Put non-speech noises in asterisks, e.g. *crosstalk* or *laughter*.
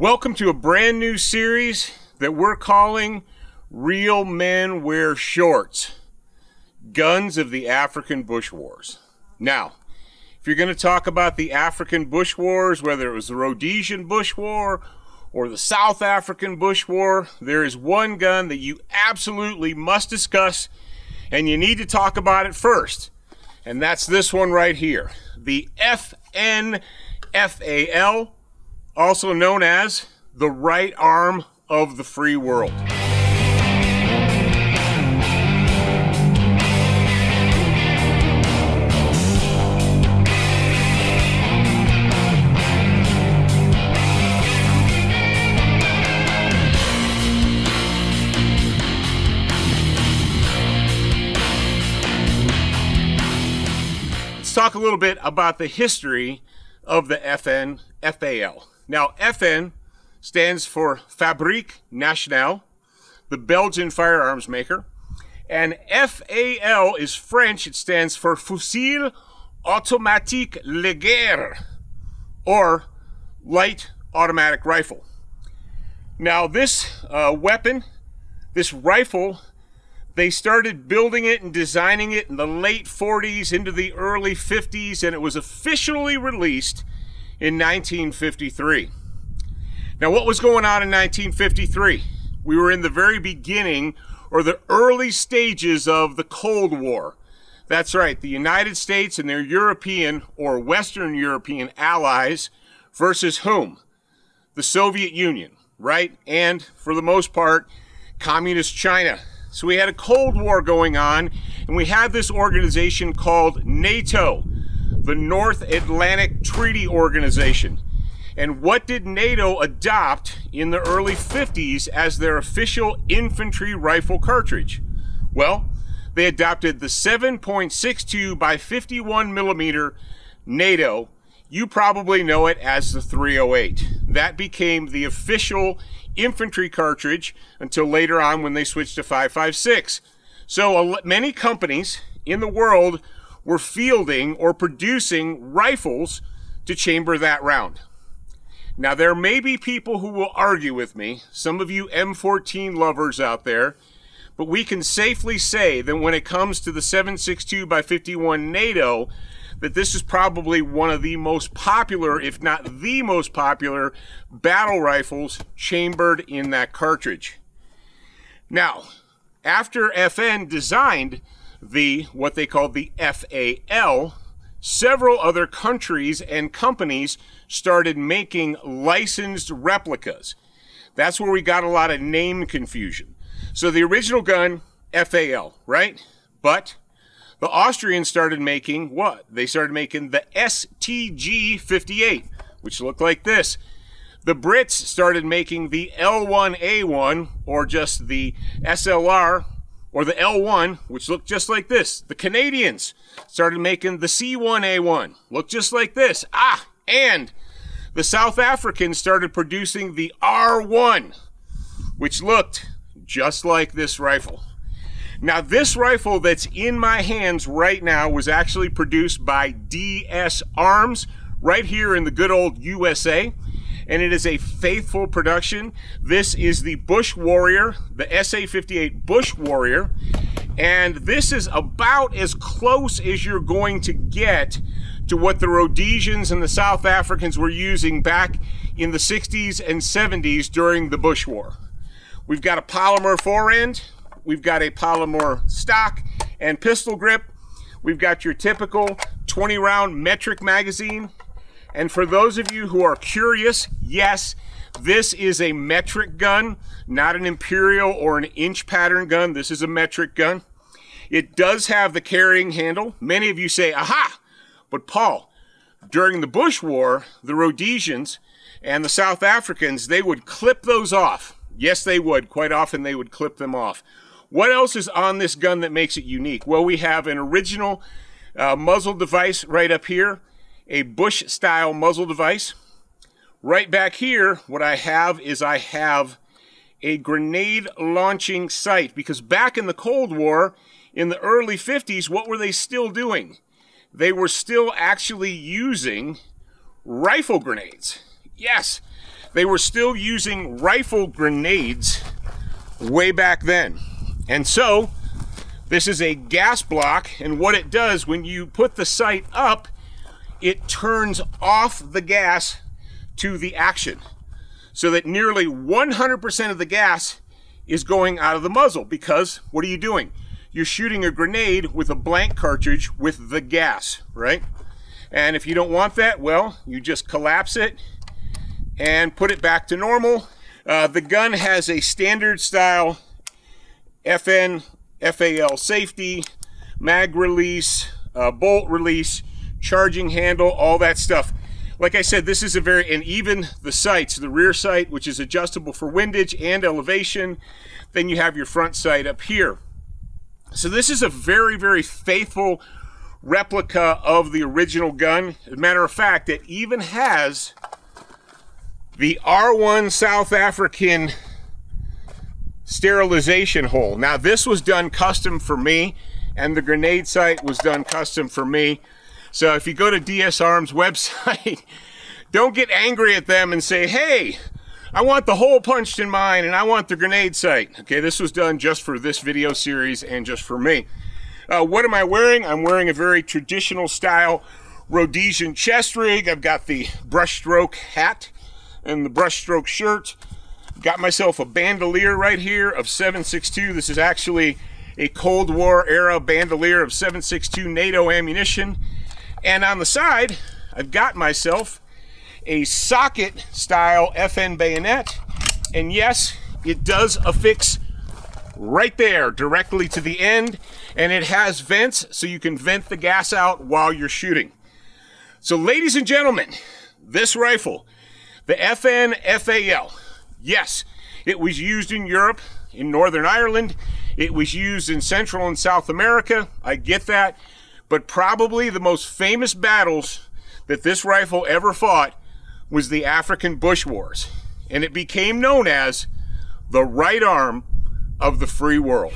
Welcome to a brand new series that we're calling Real Men Wear Shorts Guns of the African Bush Wars. Now, if you're going to talk about the African Bush Wars, whether it was the Rhodesian Bush War or the South African Bush War, there is one gun that you absolutely must discuss and you need to talk about it first. And that's this one right here the FNFAL also known as the right arm of the free world. Let's talk a little bit about the history of the FNFAL. Now, FN stands for Fabrique Nationale, the Belgian firearms maker. And FAL is French. It stands for Fusil Automatique Léger, or light automatic rifle. Now, this uh, weapon, this rifle, they started building it and designing it in the late 40s into the early 50s, and it was officially released in 1953. Now, what was going on in 1953? We were in the very beginning or the early stages of the Cold War. That's right, the United States and their European or Western European allies versus whom? The Soviet Union, right? And for the most part, Communist China. So we had a Cold War going on, and we had this organization called NATO the North Atlantic Treaty Organization. And what did NATO adopt in the early 50s as their official infantry rifle cartridge? Well, they adopted the 7.62 by 51 millimeter NATO. You probably know it as the 308. That became the official infantry cartridge until later on when they switched to 5.56. So many companies in the world were fielding or producing rifles to chamber that round. Now, there may be people who will argue with me, some of you M14 lovers out there, but we can safely say that when it comes to the 7.62 by 51 NATO, that this is probably one of the most popular, if not the most popular, battle rifles chambered in that cartridge. Now, after FN designed the what they called the FAL, several other countries and companies started making licensed replicas. That's where we got a lot of name confusion. So the original gun, FAL, right? But the Austrians started making what? They started making the STG 58, which looked like this. The Brits started making the L1A1, or just the SLR or the L1, which looked just like this. The Canadians started making the C1A1, looked just like this. Ah, and the South Africans started producing the R1, which looked just like this rifle. Now, this rifle that's in my hands right now was actually produced by DS Arms right here in the good old USA and it is a faithful production. This is the Bush Warrior, the SA-58 Bush Warrior, and this is about as close as you're going to get to what the Rhodesians and the South Africans were using back in the 60s and 70s during the Bush War. We've got a polymer forend, we've got a polymer stock and pistol grip, we've got your typical 20 round metric magazine, and for those of you who are curious, yes, this is a metric gun, not an imperial or an inch pattern gun. This is a metric gun. It does have the carrying handle. Many of you say, aha! But Paul, during the Bush War, the Rhodesians and the South Africans, they would clip those off. Yes, they would. Quite often they would clip them off. What else is on this gun that makes it unique? Well, we have an original uh, muzzle device right up here a Bush style muzzle device. Right back here, what I have is I have a grenade launching sight because back in the Cold War, in the early 50s, what were they still doing? They were still actually using rifle grenades. Yes, they were still using rifle grenades way back then. And so, this is a gas block, and what it does when you put the sight up, it turns off the gas to the action. So that nearly 100% of the gas is going out of the muzzle because what are you doing? You're shooting a grenade with a blank cartridge with the gas, right? And if you don't want that, well, you just collapse it and put it back to normal. Uh, the gun has a standard style FN FAL safety, mag release, uh, bolt release, charging handle, all that stuff. Like I said, this is a very, and even the sights, the rear sight, which is adjustable for windage and elevation. Then you have your front sight up here. So this is a very, very faithful replica of the original gun. As a matter of fact, it even has the R1 South African sterilization hole. Now this was done custom for me and the grenade sight was done custom for me. So if you go to DS Arms website, *laughs* don't get angry at them and say, hey, I want the hole punched in mine and I want the grenade sight. Okay, this was done just for this video series and just for me. Uh, what am I wearing? I'm wearing a very traditional style Rhodesian chest rig. I've got the brushstroke hat and the brushstroke shirt. Got myself a bandolier right here of 7.62. This is actually a Cold War era bandolier of 7.62 NATO ammunition. And on the side, I've got myself a socket style FN bayonet. And yes, it does affix right there directly to the end. And it has vents so you can vent the gas out while you're shooting. So ladies and gentlemen, this rifle, the FN FAL, Yes, it was used in Europe, in Northern Ireland. It was used in Central and South America. I get that. But probably the most famous battles that this rifle ever fought was the African Bush Wars. And it became known as the right arm of the free world.